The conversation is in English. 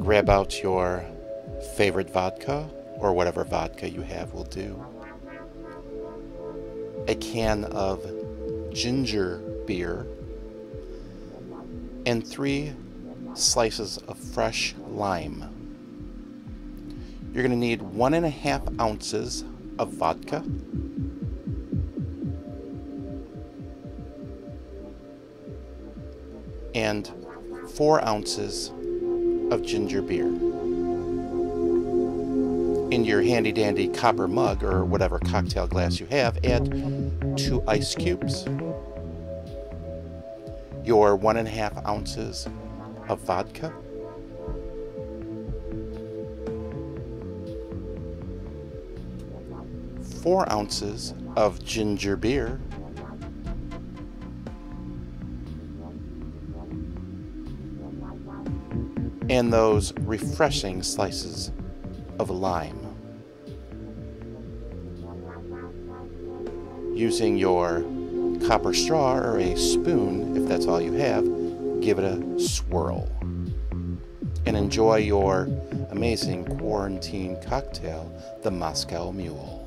Grab out your favorite vodka, or whatever vodka you have will do. A can of ginger beer, and three slices of fresh lime. You're going to need one and a half ounces of vodka. And four ounces of ginger beer. In your handy dandy copper mug or whatever cocktail glass you have, add two ice cubes, your one and a half ounces of vodka, four ounces of ginger beer, and those refreshing slices of lime. Using your copper straw or a spoon, if that's all you have, give it a swirl. And enjoy your amazing quarantine cocktail, the Moscow Mule.